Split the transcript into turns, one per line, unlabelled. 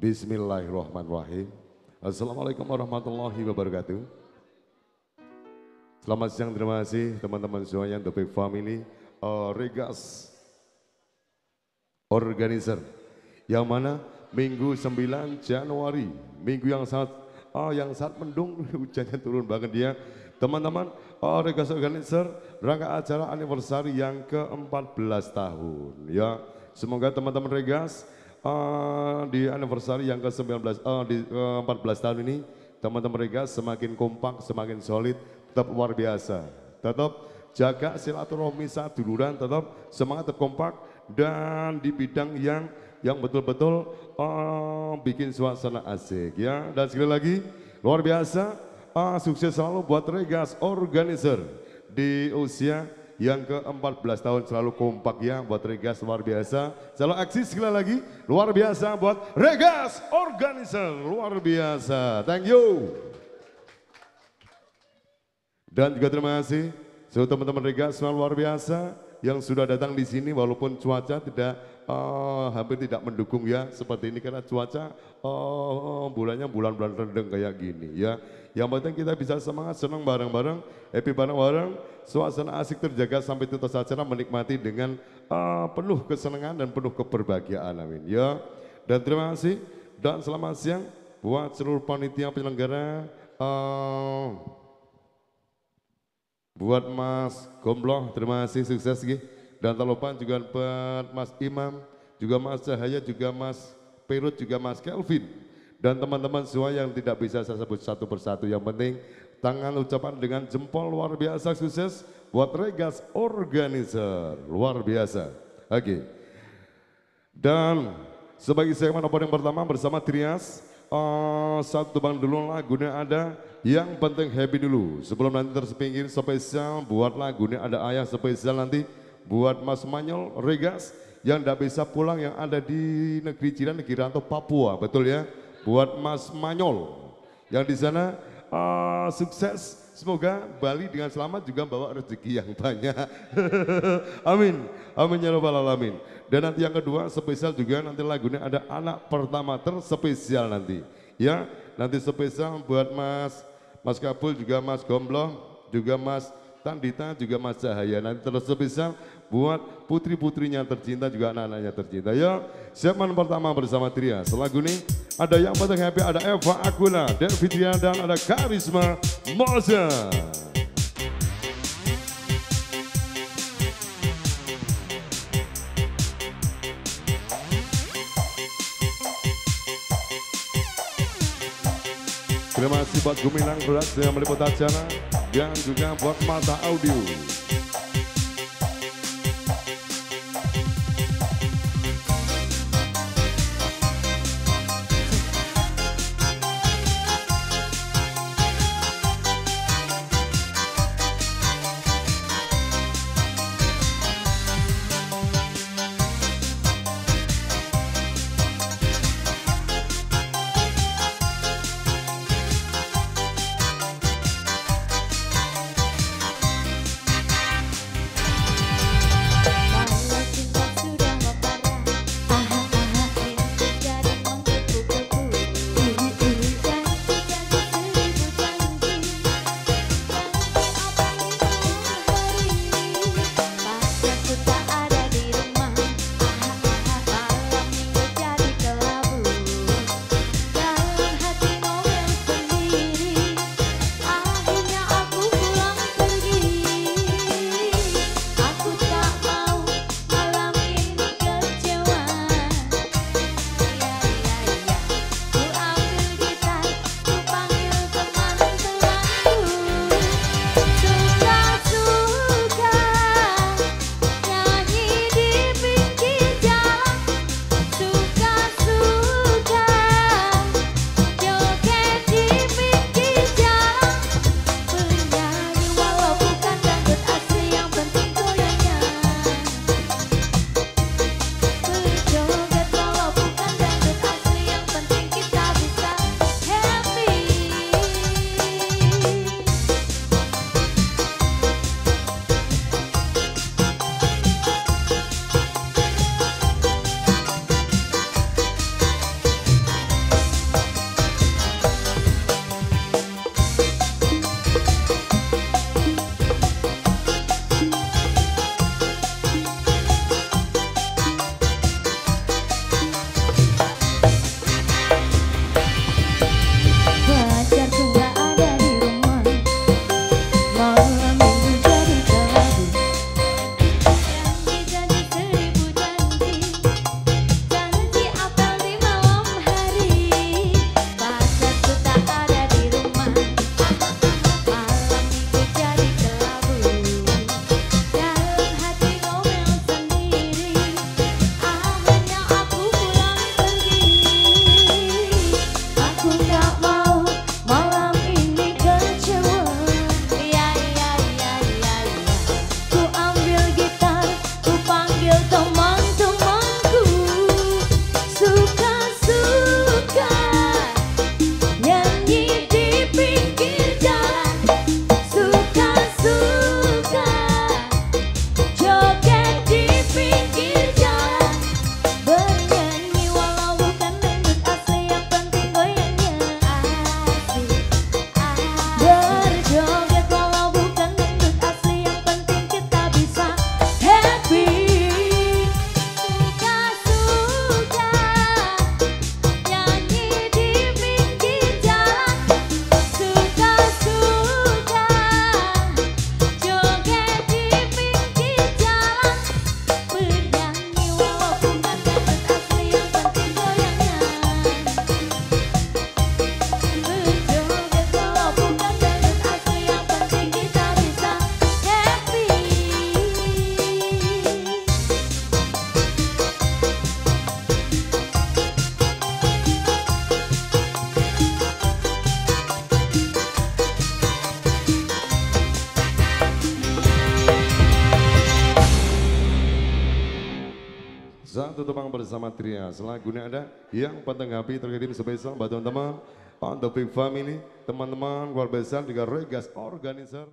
Bismillahirrahmanirrahim. Assalamualaikum warahmatullahi wabarakatuh. Selamat siang, terima kasih teman-teman semuanya, The Big Family, uh, Regas Organizer. Yang mana minggu 9 Januari, minggu yang sangat uh, yang sangat mendung, hujannya turun banget dia. Teman-teman, uh, Regas Organizer, rangka acara anniversary yang ke-14 tahun. Ya, semoga teman-teman Regas uh, di anniversary yang ke-19 uh, di uh, 14 tahun ini teman-teman mereka semakin kompak, semakin solid, tetap luar biasa. Tetap jaga silaturahmi saat duluran, tetap semangat, tetap kompak dan di bidang yang yang betul-betul uh, bikin suasana asik ya. Dan sekali lagi luar biasa, uh, sukses selalu buat Regas Organizer di usia yang ke-14 tahun selalu kompak ya buat Regas luar biasa. Selalu eksis sekali lagi luar biasa buat Regas Organizer luar biasa. Thank you. Dan juga terima kasih seluruh teman-teman Regas luar biasa yang sudah datang di sini walaupun cuaca tidak uh, hampir tidak mendukung ya seperti ini karena cuaca uh, bulannya bulan-bulan rendeng kayak gini ya. Yang penting kita bisa semangat, senang bareng-bareng, happy bareng-bareng, suasana asik terjaga sampai tuntas acara menikmati dengan uh, penuh kesenangan dan penuh keberbahagiaan. Amin. Ya. Dan terima kasih dan selamat siang buat seluruh panitia penyelenggara. Uh, buat Mas Gombloh, terima kasih sukses gitu. Dan tak lupa juga buat Mas Imam, juga Mas Cahaya, juga Mas Perut, juga Mas Kelvin dan teman-teman semua yang tidak bisa saya sebut satu persatu. Yang penting tangan ucapan dengan jempol luar biasa sukses buat Regas Organizer luar biasa. Oke. Okay. Dan sebagai segmen opening pertama bersama Trias uh, satu bang dulu lagunya ada yang penting happy dulu. Sebelum nanti tersepinggir spesial buat lagunya ada ayah spesial nanti. Buat Mas Manyol Regas yang tidak bisa pulang yang ada di negeri jiran negeri rantau Papua betul ya? Buat Mas Manyol. Yang di sana uh, sukses. Semoga Bali dengan selamat juga bawa rezeki yang banyak. Amin. Amin ya rabbal alamin. Dan nanti yang kedua spesial juga nanti lagunya ada anak pertama terspesial nanti. Ya, nanti spesial buat Mas Mas Kabul juga Mas Gombloh, juga Mas Tandita juga Mas Cahaya. Nanti terus spesial buat putri-putrinya tercinta juga anak-anaknya tercinta. Ya, siapkan pertama bersama Tria. Selagu ini ada yang paling happy, ada Eva Agula, Fitria dan ada Karisma Moza. Terima kasih buat Gumilang Berat yang meliput acara dan juga buat Mata Audio. goodbye. Satu tepang bersama Tria. Selanjutnya ada yang penting happy terkirim spesial buat teman-teman. The big family, teman-teman keluarga besar juga Regas Organizer.